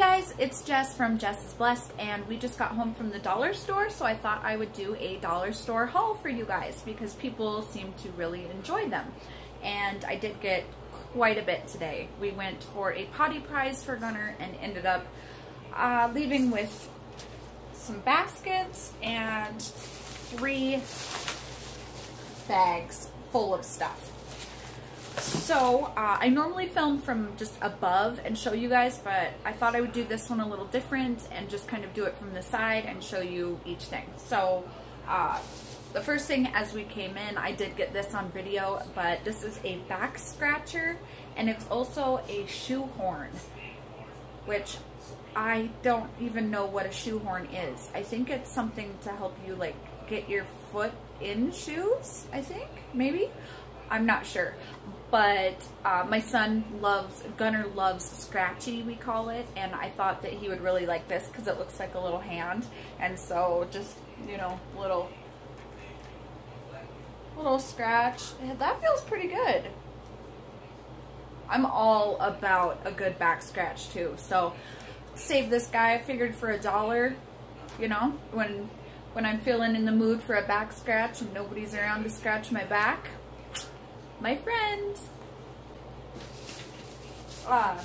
guys, it's Jess from Jess is Blessed and we just got home from the dollar store so I thought I would do a dollar store haul for you guys because people seem to really enjoy them. And I did get quite a bit today. We went for a potty prize for Gunner and ended up uh, leaving with some baskets and three bags full of stuff. So, uh, I normally film from just above and show you guys, but I thought I would do this one a little different and just kind of do it from the side and show you each thing. So, uh, the first thing as we came in, I did get this on video, but this is a back scratcher and it's also a shoehorn, which I don't even know what a shoehorn is. I think it's something to help you like get your foot in shoes, I think, maybe. I'm not sure. But uh, my son loves, Gunner loves Scratchy, we call it, and I thought that he would really like this because it looks like a little hand. And so just, you know, little, little scratch. That feels pretty good. I'm all about a good back scratch too. So save this guy. I figured for a dollar, you know, when when I'm feeling in the mood for a back scratch and nobody's around to scratch my back, my friend. Um,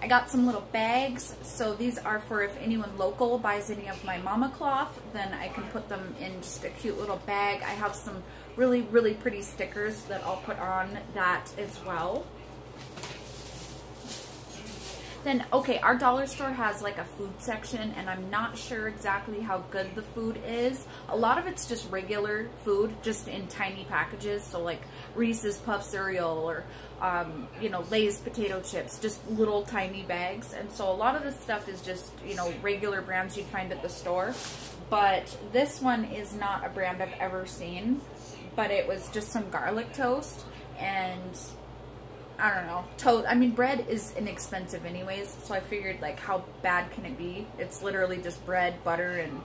I got some little bags. So these are for if anyone local buys any of my mama cloth, then I can put them in just a cute little bag. I have some really, really pretty stickers that I'll put on that as well. Then, okay, our dollar store has like a food section and I'm not sure exactly how good the food is. A lot of it's just regular food, just in tiny packages. So like Reese's Puff cereal or, um, you know, Lay's potato chips, just little tiny bags. And so a lot of this stuff is just, you know, regular brands you'd find at the store. But this one is not a brand I've ever seen, but it was just some garlic toast and I don't know. Toast. I mean, bread is inexpensive anyways, so I figured like how bad can it be? It's literally just bread, butter, and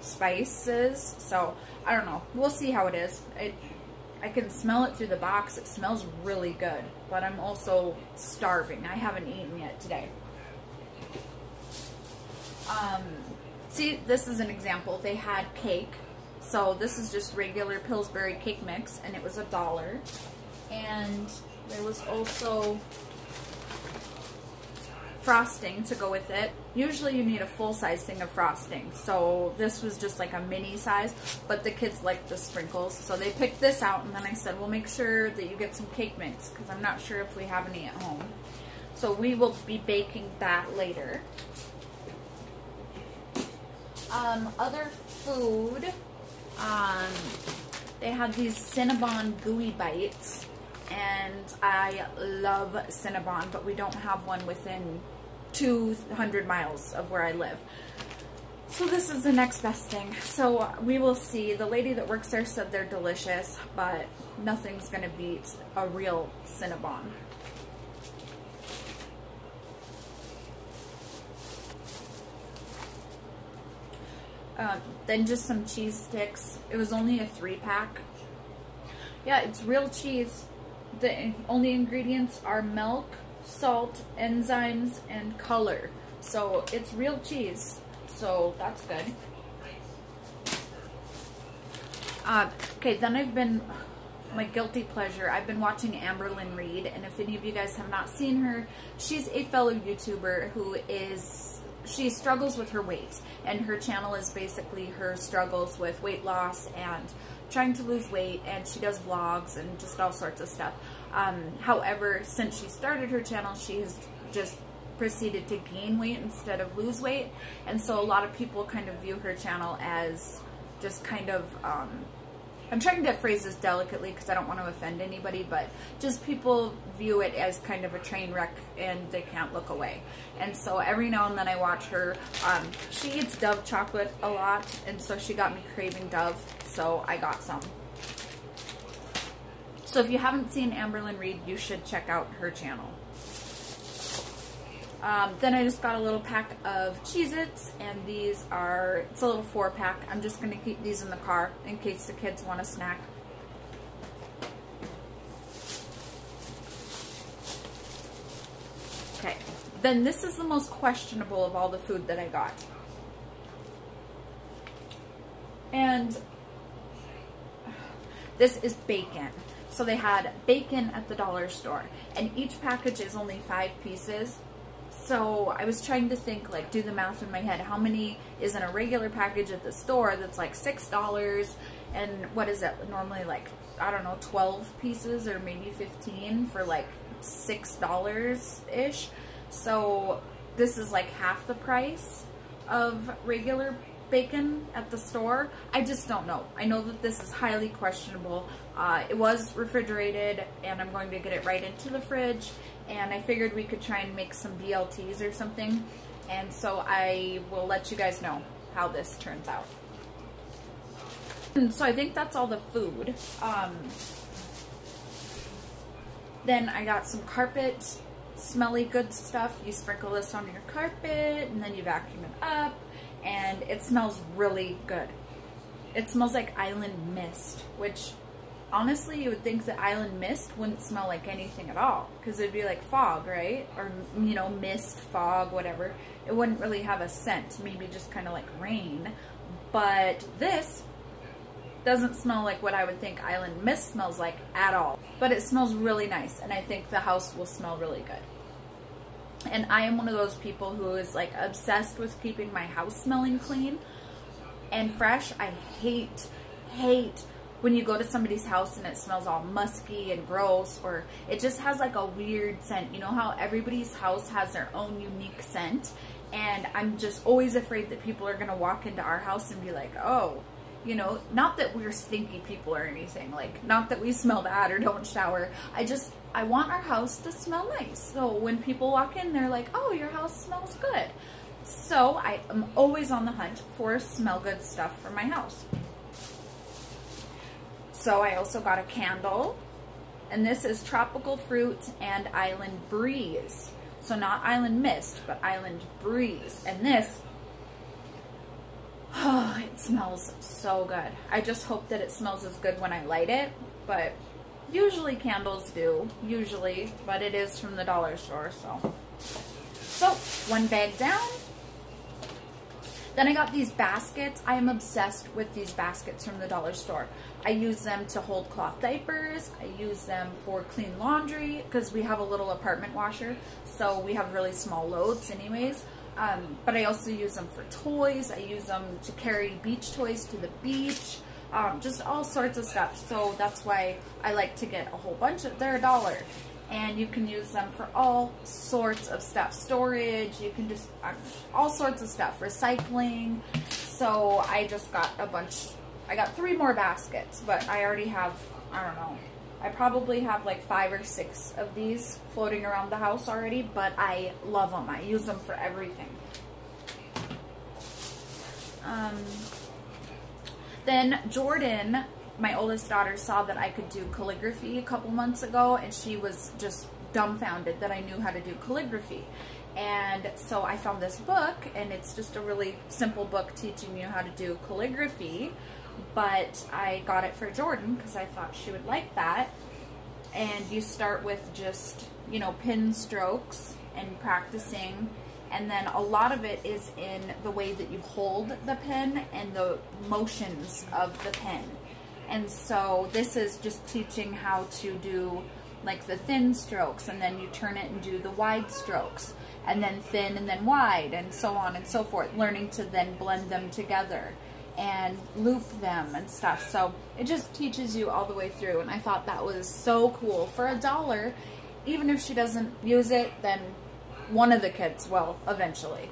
spices. So I don't know. We'll see how it is. It, I can smell it through the box. It smells really good, but I'm also starving. I haven't eaten yet today. Um, see, this is an example. They had cake. So this is just regular Pillsbury cake mix, and it was a dollar. And there was also frosting to go with it. Usually you need a full-size thing of frosting. So this was just like a mini size, but the kids like the sprinkles. So they picked this out and then I said, well, make sure that you get some cake mix because I'm not sure if we have any at home. So we will be baking that later. Um, other food, um, they had these Cinnabon gooey bites and I love Cinnabon, but we don't have one within 200 miles of where I live. So this is the next best thing. So we will see. The lady that works there said they're delicious, but nothing's going to beat a real Cinnabon. Um, then just some cheese sticks. It was only a three pack. Yeah, it's real cheese the only ingredients are milk, salt, enzymes, and color. So it's real cheese. So that's good. Uh, okay, then I've been, my guilty pleasure, I've been watching Amberlynn Reid. And if any of you guys have not seen her, she's a fellow YouTuber who is, she struggles with her weight. And her channel is basically her struggles with weight loss and trying to lose weight and she does vlogs and just all sorts of stuff. Um, however, since she started her channel, she has just proceeded to gain weight instead of lose weight. And so a lot of people kind of view her channel as just kind of, um, I'm trying to phrase this delicately because I don't want to offend anybody, but just people view it as kind of a train wreck and they can't look away. And so every now and then I watch her. Um, she eats Dove chocolate a lot, and so she got me craving Dove so I got some. So if you haven't seen Amberlynn Reid, you should check out her channel. Um, then I just got a little pack of Cheez-Its, and these are, it's a little four pack. I'm just going to keep these in the car in case the kids want a snack. Okay, then this is the most questionable of all the food that I got. And this is bacon. So they had bacon at the dollar store and each package is only five pieces. So I was trying to think like do the math in my head. How many is in a regular package at the store that's like $6 and what is it normally like I don't know 12 pieces or maybe 15 for like $6 ish. So this is like half the price of regular bacon at the store. I just don't know. I know that this is highly questionable. Uh, it was refrigerated and I'm going to get it right into the fridge and I figured we could try and make some BLTs or something and so I will let you guys know how this turns out. So I think that's all the food. Um, then I got some carpet smelly good stuff. You sprinkle this on your carpet and then you vacuum it up and it smells really good. It smells like island mist, which honestly you would think that island mist wouldn't smell like anything at all because it'd be like fog, right? Or, you know, mist, fog, whatever. It wouldn't really have a scent, maybe just kind of like rain. But this doesn't smell like what I would think island mist smells like at all. But it smells really nice and I think the house will smell really good. And I am one of those people who is like obsessed with keeping my house smelling clean and fresh. I hate, hate when you go to somebody's house and it smells all musky and gross or it just has like a weird scent. You know how everybody's house has their own unique scent and I'm just always afraid that people are going to walk into our house and be like, oh, you know, not that we're stinky people or anything, like, not that we smell bad or don't shower. I just, I want our house to smell nice. So when people walk in, they're like, oh, your house smells good. So I am always on the hunt for smell good stuff for my house. So I also got a candle, and this is Tropical Fruit and Island Breeze. So not Island Mist, but Island Breeze. And this Oh, it smells so good. I just hope that it smells as good when I light it, but usually candles do, usually, but it is from the dollar store, so. So, one bag down. Then I got these baskets. I am obsessed with these baskets from the dollar store. I use them to hold cloth diapers. I use them for clean laundry because we have a little apartment washer, so we have really small loads anyways. Um, but I also use them for toys. I use them to carry beach toys to the beach. Um, just all sorts of stuff. So that's why I like to get a whole bunch of, they're a dollar. And you can use them for all sorts of stuff. Storage, you can just, uh, all sorts of stuff. Recycling. So I just got a bunch, I got three more baskets, but I already have, I don't know, I probably have like five or six of these floating around the house already, but I love them. I use them for everything. Um, then Jordan, my oldest daughter, saw that I could do calligraphy a couple months ago, and she was just dumbfounded that I knew how to do calligraphy. And so I found this book, and it's just a really simple book teaching you how to do calligraphy but I got it for Jordan because I thought she would like that. And you start with just, you know, pin strokes and practicing. And then a lot of it is in the way that you hold the pen and the motions of the pen. And so this is just teaching how to do like the thin strokes and then you turn it and do the wide strokes and then thin and then wide and so on and so forth. Learning to then blend them together and loop them and stuff. So it just teaches you all the way through. And I thought that was so cool. For a dollar, even if she doesn't use it, then one of the kids will eventually.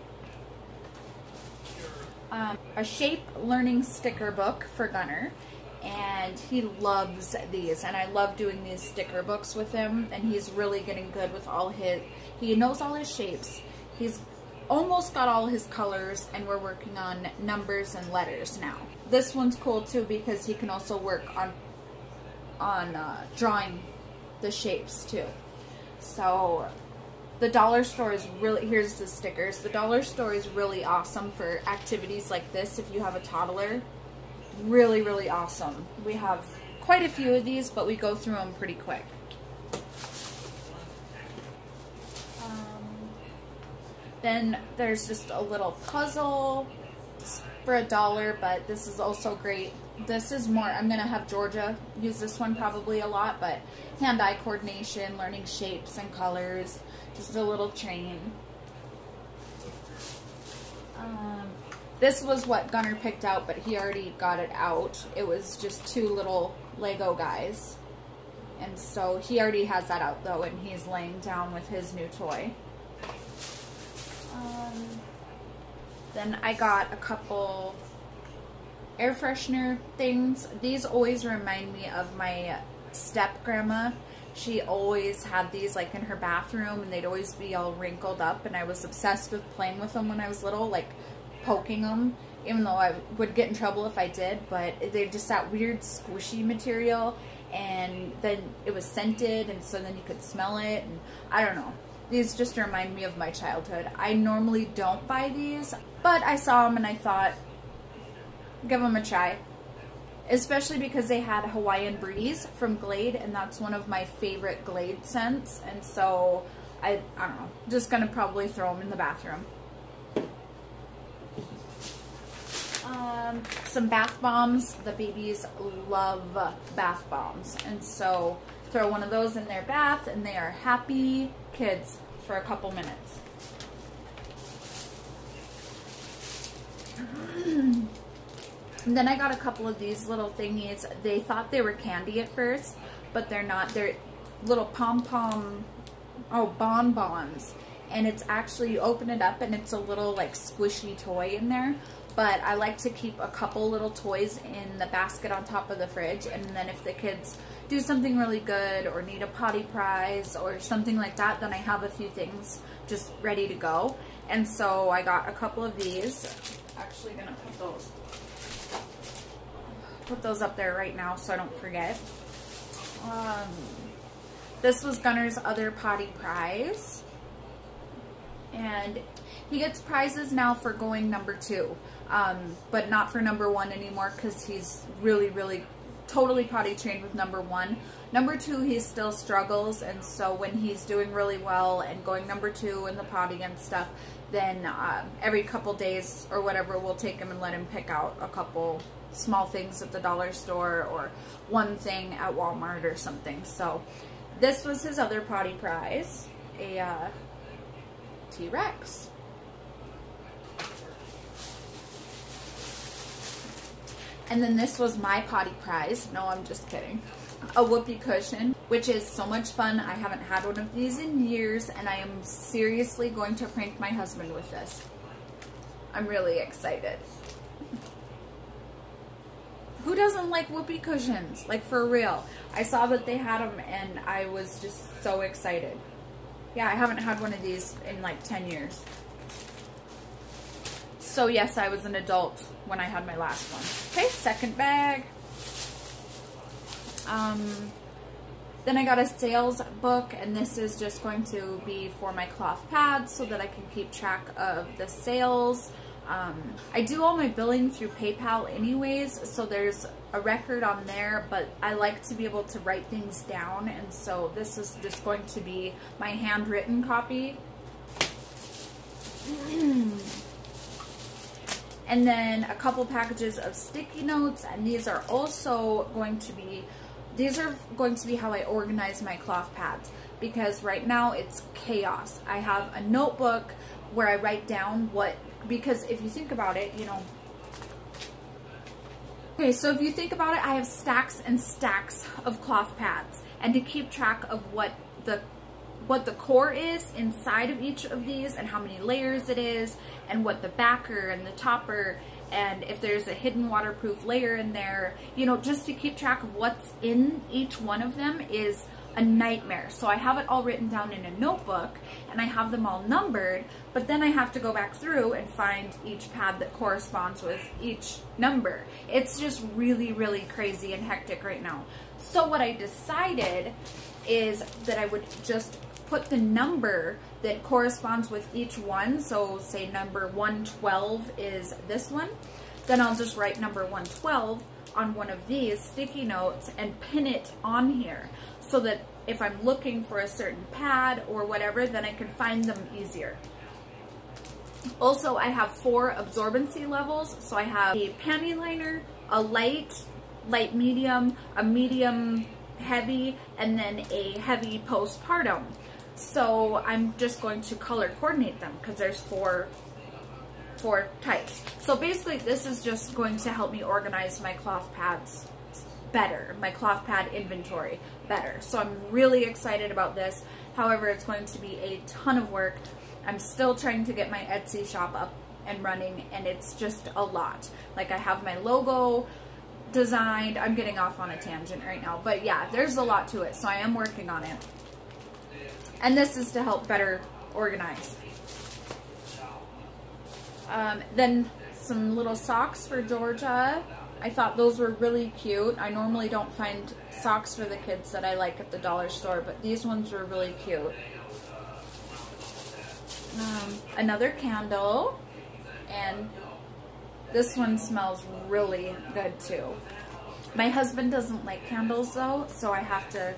Um, a shape learning sticker book for Gunner. And he loves these. And I love doing these sticker books with him. And he's really getting good with all his, he knows all his shapes. He's almost got all his colors and we're working on numbers and letters now. This one's cool too because he can also work on on uh, drawing the shapes too. So the dollar store is really, here's the stickers. The dollar store is really awesome for activities like this if you have a toddler. Really, really awesome. We have quite a few of these, but we go through them pretty quick. Um, then there's just a little puzzle for a dollar, but this is also great. This is more, I'm going to have Georgia use this one probably a lot, but hand-eye coordination, learning shapes and colors, just a little chain. This was what Gunner picked out, but he already got it out. It was just two little Lego guys. And so he already has that out though, and he's laying down with his new toy. Um, then I got a couple air freshener things. These always remind me of my step grandma. She always had these like in her bathroom and they'd always be all wrinkled up and I was obsessed with playing with them when I was little, like poking them, even though I would get in trouble if I did, but they're just that weird squishy material and then it was scented and so then you could smell it and I don't know. These just remind me of my childhood. I normally don't buy these, but I saw them and I thought, give them a try. Especially because they had Hawaiian Breeze from Glade and that's one of my favorite Glade scents. And so, I, I don't know, just to probably throw them in the bathroom. Um, some bath bombs. The babies love bath bombs. And so throw one of those in their bath and they are happy kids for a couple minutes. and then I got a couple of these little thingies. They thought they were candy at first, but they're not. They're little pom-pom, oh, bonbons. And it's actually, you open it up and it's a little like squishy toy in there but I like to keep a couple little toys in the basket on top of the fridge and then if the kids do something really good or need a potty prize or something like that then I have a few things just ready to go. And so I got a couple of these. Actually gonna put those put those up there right now so I don't forget. Um, this was Gunner's other potty prize. And he gets prizes now for going number two um, but not for number one anymore because he's really, really totally potty trained with number one. Number two, he still struggles, and so when he's doing really well and going number two in the potty and stuff, then uh, every couple days or whatever, we'll take him and let him pick out a couple small things at the dollar store or one thing at Walmart or something. So this was his other potty prize, a uh, T-Rex. And then this was my potty prize. No, I'm just kidding. A whoopee cushion, which is so much fun. I haven't had one of these in years, and I am seriously going to prank my husband with this. I'm really excited. Who doesn't like whoopee cushions? Like, for real. I saw that they had them, and I was just so excited. Yeah, I haven't had one of these in like 10 years. So yes, I was an adult when I had my last one. Okay, second bag. Um, then I got a sales book, and this is just going to be for my cloth pads so that I can keep track of the sales. Um, I do all my billing through PayPal anyways, so there's a record on there, but I like to be able to write things down, and so this is just going to be my handwritten copy. and then a couple packages of sticky notes and these are also going to be these are going to be how I organize my cloth pads because right now it's chaos. I have a notebook where I write down what because if you think about it, you know Okay, so if you think about it, I have stacks and stacks of cloth pads and to keep track of what the what the core is inside of each of these and how many layers it is and what the backer and the topper and if there's a hidden waterproof layer in there, you know, just to keep track of what's in each one of them is a nightmare. So I have it all written down in a notebook and I have them all numbered, but then I have to go back through and find each pad that corresponds with each number. It's just really, really crazy and hectic right now. So what I decided is that I would just put the number that corresponds with each one. So say number 112 is this one. Then I'll just write number 112 on one of these sticky notes and pin it on here so that if I'm looking for a certain pad or whatever, then I can find them easier. Also, I have four absorbency levels. So I have a panty liner, a light, light medium, a medium heavy, and then a heavy postpartum. So I'm just going to color coordinate them because there's four four types. So basically this is just going to help me organize my cloth pads better, my cloth pad inventory better. So I'm really excited about this. However, it's going to be a ton of work. I'm still trying to get my Etsy shop up and running and it's just a lot. Like I have my logo designed. I'm getting off on a tangent right now, but yeah, there's a lot to it. So I am working on it. And this is to help better organize. Um, then some little socks for Georgia. I thought those were really cute. I normally don't find socks for the kids that I like at the dollar store, but these ones were really cute. Um, another candle, and this one smells really good too. My husband doesn't like candles though, so I have to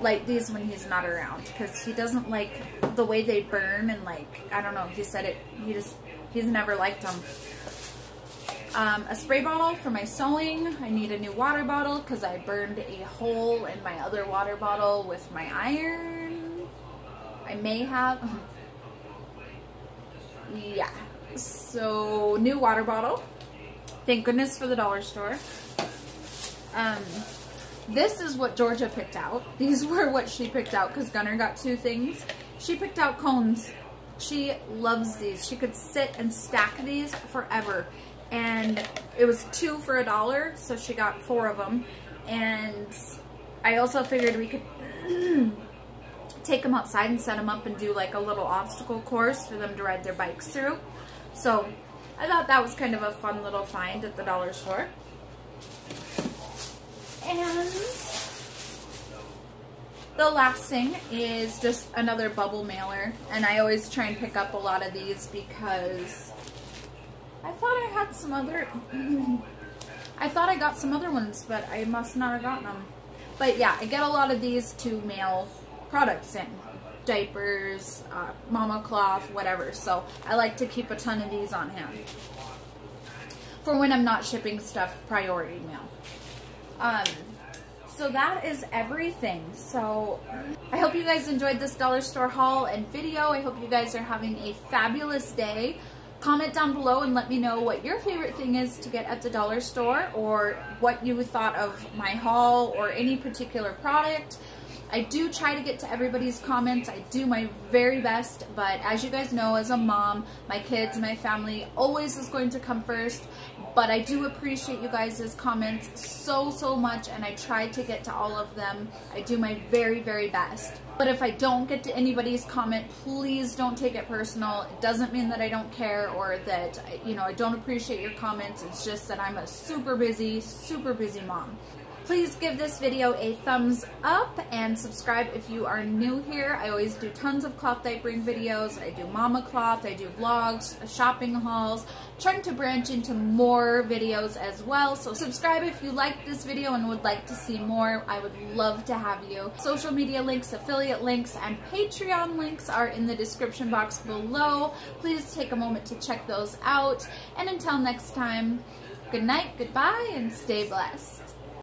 light these when he's not around because he doesn't like the way they burn and like, I don't know, he said it, he just, he's never liked them. Um, a spray bottle for my sewing. I need a new water bottle because I burned a hole in my other water bottle with my iron. I may have, yeah. So, new water bottle. Thank goodness for the dollar store. Um, this is what Georgia picked out. These were what she picked out because Gunner got two things. She picked out cones. She loves these. She could sit and stack these forever. And it was two for a dollar, so she got four of them. And I also figured we could take them outside and set them up and do like a little obstacle course for them to ride their bikes through. So I thought that was kind of a fun little find at the dollar store. And the last thing is just another bubble mailer. And I always try and pick up a lot of these because I thought I had some other... I thought I got some other ones, but I must not have gotten them. But yeah, I get a lot of these to mail products in. Diapers, uh, mama cloth, whatever. So I like to keep a ton of these on hand. For when I'm not shipping stuff priority mail. Um, so that is everything. So I hope you guys enjoyed this dollar store haul and video. I hope you guys are having a fabulous day. Comment down below and let me know what your favorite thing is to get at the dollar store or what you thought of my haul or any particular product. I do try to get to everybody's comments. I do my very best, but as you guys know, as a mom, my kids, my family always is going to come first. But I do appreciate you guys' comments so, so much, and I try to get to all of them. I do my very, very best. But if I don't get to anybody's comment, please don't take it personal. It doesn't mean that I don't care or that, you know, I don't appreciate your comments. It's just that I'm a super busy, super busy mom. Please give this video a thumbs up and subscribe if you are new here. I always do tons of cloth diapering videos. I do mama cloth, I do vlogs, shopping hauls, trying to branch into more videos as well. So subscribe if you like this video and would like to see more. I would love to have you. Social media links, affiliate links, and Patreon links are in the description box below. Please take a moment to check those out. And until next time, good night, goodbye, and stay blessed.